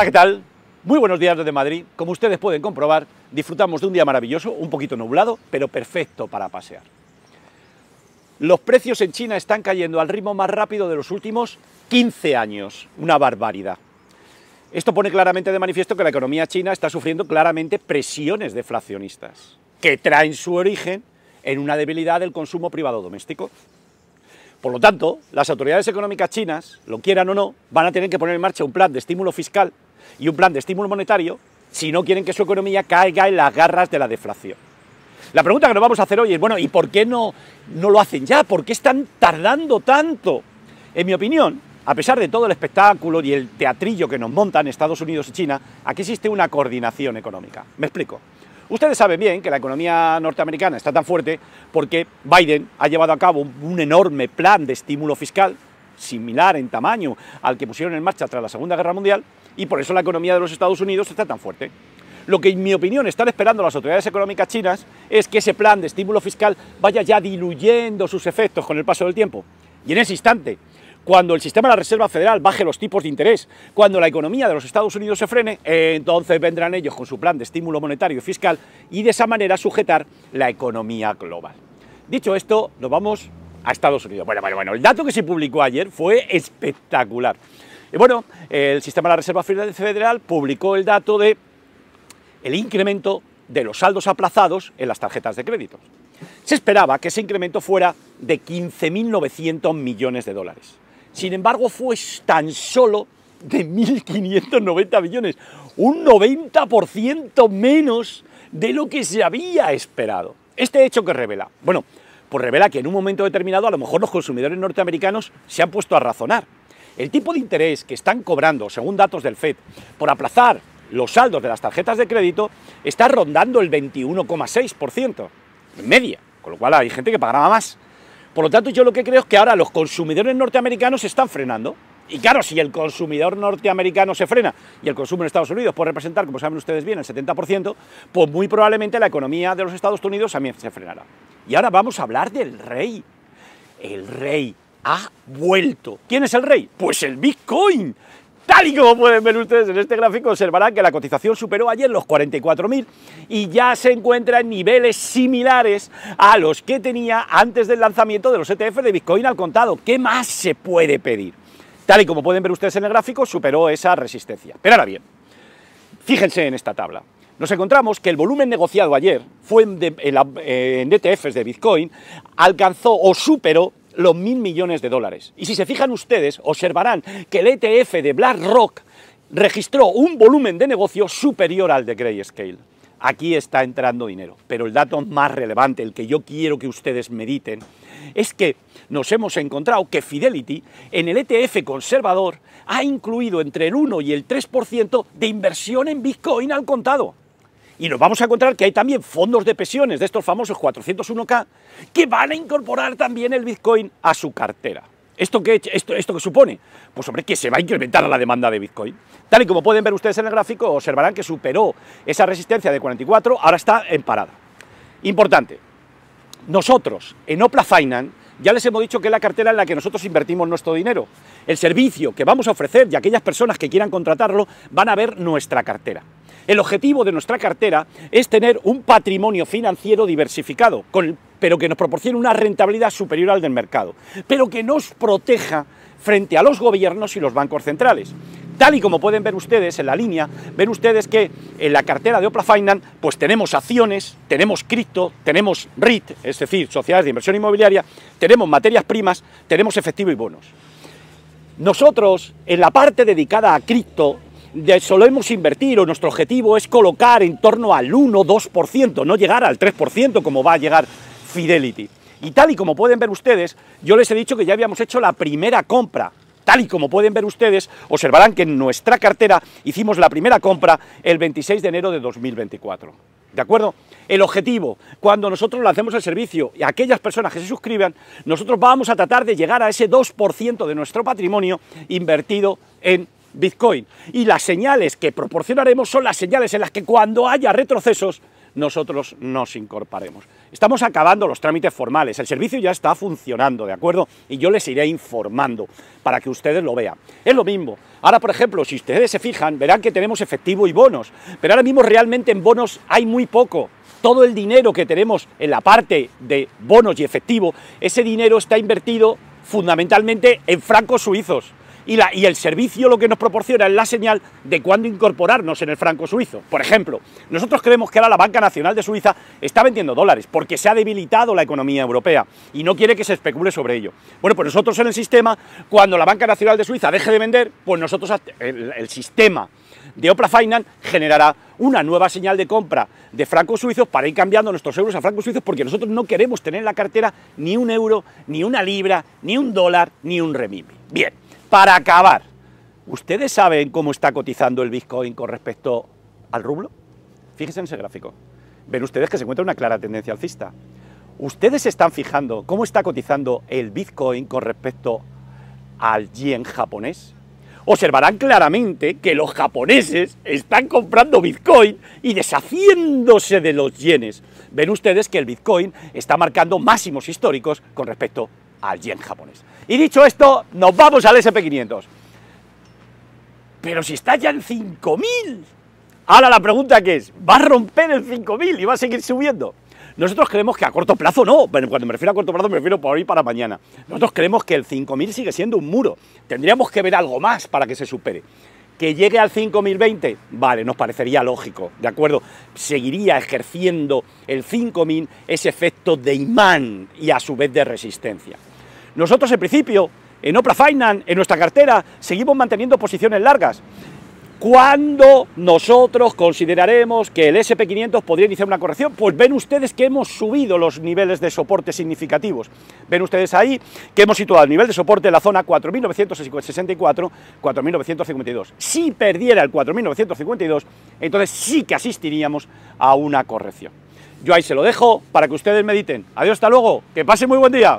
Hola, ¿qué tal? Muy buenos días desde Madrid. Como ustedes pueden comprobar, disfrutamos de un día maravilloso, un poquito nublado, pero perfecto para pasear. Los precios en China están cayendo al ritmo más rápido de los últimos 15 años, una barbaridad. Esto pone claramente de manifiesto que la economía china está sufriendo claramente presiones deflacionistas, que traen su origen en una debilidad del consumo privado doméstico. Por lo tanto, las autoridades económicas chinas, lo quieran o no, van a tener que poner en marcha un plan de estímulo fiscal y un plan de estímulo monetario si no quieren que su economía caiga en las garras de la deflación. La pregunta que nos vamos a hacer hoy es, bueno, ¿y por qué no, no lo hacen ya? ¿Por qué están tardando tanto? En mi opinión, a pesar de todo el espectáculo y el teatrillo que nos montan Estados Unidos y China, aquí existe una coordinación económica. Me explico. Ustedes saben bien que la economía norteamericana está tan fuerte porque Biden ha llevado a cabo un enorme plan de estímulo fiscal, similar en tamaño al que pusieron en marcha tras la Segunda Guerra Mundial, y por eso la economía de los Estados Unidos está tan fuerte. Lo que, en mi opinión, están esperando las autoridades económicas chinas es que ese plan de estímulo fiscal vaya ya diluyendo sus efectos con el paso del tiempo. Y en ese instante, cuando el sistema de la Reserva Federal baje los tipos de interés, cuando la economía de los Estados Unidos se frene, entonces vendrán ellos con su plan de estímulo monetario y fiscal y de esa manera sujetar la economía global. Dicho esto, nos vamos a Estados Unidos. Bueno, bueno, bueno, el dato que se publicó ayer fue espectacular. Y bueno, el sistema de la Reserva Federal publicó el dato de el incremento de los saldos aplazados en las tarjetas de crédito. Se esperaba que ese incremento fuera de 15.900 millones de dólares. Sin embargo, fue tan solo de 1.590 millones, un 90% menos de lo que se había esperado. Este hecho que revela, bueno, pues revela que en un momento determinado a lo mejor los consumidores norteamericanos se han puesto a razonar. El tipo de interés que están cobrando, según datos del FED, por aplazar los saldos de las tarjetas de crédito está rondando el 21,6%, en media, con lo cual hay gente que pagará más. Por lo tanto, yo lo que creo es que ahora los consumidores norteamericanos se están frenando. Y claro, si el consumidor norteamericano se frena y el consumo en Estados Unidos puede representar, como saben ustedes bien, el 70%, pues muy probablemente la economía de los Estados Unidos también se frenará. Y ahora vamos a hablar del rey. El rey ha vuelto. ¿Quién es el rey? Pues el Bitcoin. Tal y como pueden ver ustedes en este gráfico, observarán que la cotización superó ayer los 44.000 y ya se encuentra en niveles similares a los que tenía antes del lanzamiento de los ETF de Bitcoin al contado. ¿Qué más se puede pedir? Tal y como pueden ver ustedes en el gráfico, superó esa resistencia. Pero ahora bien, fíjense en esta tabla. Nos encontramos que el volumen negociado ayer fue en, en ETFs de Bitcoin, alcanzó o superó los mil millones de dólares. Y si se fijan ustedes, observarán que el ETF de BlackRock registró un volumen de negocio superior al de Grayscale. Aquí está entrando dinero. Pero el dato más relevante, el que yo quiero que ustedes mediten, es que nos hemos encontrado que Fidelity en el ETF conservador ha incluido entre el 1 y el 3% de inversión en Bitcoin al contado. Y nos vamos a encontrar que hay también fondos de pensiones de estos famosos 401k que van a incorporar también el Bitcoin a su cartera. ¿Esto qué, esto, ¿Esto qué supone? Pues sobre que se va a incrementar la demanda de Bitcoin. Tal y como pueden ver ustedes en el gráfico, observarán que superó esa resistencia de 44, ahora está en parada. Importante, nosotros en Opla Finance ya les hemos dicho que es la cartera en la que nosotros invertimos nuestro dinero. El servicio que vamos a ofrecer y aquellas personas que quieran contratarlo van a ver nuestra cartera. El objetivo de nuestra cartera es tener un patrimonio financiero diversificado, pero que nos proporcione una rentabilidad superior al del mercado, pero que nos proteja frente a los gobiernos y los bancos centrales. Tal y como pueden ver ustedes en la línea, ven ustedes que en la cartera de Opla Finance pues tenemos acciones, tenemos cripto, tenemos REIT, es decir, sociedades de inversión inmobiliaria, tenemos materias primas, tenemos efectivo y bonos. Nosotros, en la parte dedicada a cripto, solemos invertir o nuestro objetivo es colocar en torno al 1-2%, no llegar al 3% como va a llegar Fidelity. Y tal y como pueden ver ustedes, yo les he dicho que ya habíamos hecho la primera compra. Tal y como pueden ver ustedes, observarán que en nuestra cartera hicimos la primera compra el 26 de enero de 2024. ¿De acuerdo? El objetivo, cuando nosotros lancemos el servicio y aquellas personas que se suscriban, nosotros vamos a tratar de llegar a ese 2% de nuestro patrimonio invertido en Bitcoin. Y las señales que proporcionaremos son las señales en las que cuando haya retrocesos, nosotros nos incorporemos. Estamos acabando los trámites formales, el servicio ya está funcionando, ¿de acuerdo? Y yo les iré informando para que ustedes lo vean. Es lo mismo. Ahora, por ejemplo, si ustedes se fijan, verán que tenemos efectivo y bonos, pero ahora mismo realmente en bonos hay muy poco. Todo el dinero que tenemos en la parte de bonos y efectivo, ese dinero está invertido fundamentalmente en francos suizos y, el servicio lo que nos proporciona es la señal de cuándo incorporarnos en el franco suizo. Por ejemplo, nosotros creemos que ahora la Banca Nacional de Suiza está vendiendo dólares porque se ha debilitado la economía europea y no quiere que se especule sobre ello. Bueno, pues nosotros en el sistema, cuando la Banca Nacional de Suiza deje de vender, pues nosotros, el, sistema de Opera Finance generará una nueva señal de compra de francos suizos para ir cambiando nuestros euros a francos suizos porque nosotros no queremos tener en la cartera ni un euro, ni una libra, ni un dólar, ni un remimbi. Bien, para acabar, ¿ustedes saben cómo está cotizando el Bitcoin con respecto al rublo? Fíjense en ese gráfico. Ven ustedes que se encuentra una clara tendencia alcista. ¿Ustedes están fijando cómo está cotizando el Bitcoin con respecto al yen japonés? Observarán claramente que los japoneses están comprando Bitcoin y deshaciéndose de los yenes. Ven ustedes que el Bitcoin está marcando máximos históricos con respecto al yen japonés. Y dicho esto, nos vamos al SP500. Pero si está ya en 5.000. Ahora la pregunta que es, ¿va a romper el 5.000 y va a seguir subiendo? Nosotros creemos que a corto plazo no, bueno, cuando me refiero a corto plazo me refiero por hoy para mañana. Nosotros creemos que el 5.000 sigue siendo un muro. Tendríamos que ver algo más para que se supere. Que llegue al 5020, vale, nos parecería lógico, ¿de acuerdo? Seguiría ejerciendo el 5000 ese efecto de imán y a su vez de resistencia. Nosotros, en principio, en Opera Finance, en nuestra cartera, seguimos manteniendo posiciones largas. ¿Cuándo nosotros consideraremos que el SP500 podría iniciar una corrección? Pues ven ustedes que hemos subido los niveles de soporte significativos. Ven ustedes ahí que hemos situado el nivel de soporte en la zona 4.964, 4.952. Si perdiera el 4.952, entonces sí que asistiríamos a una corrección. Yo ahí se lo dejo para que ustedes mediten. Adiós, hasta luego. Que pase muy buen día.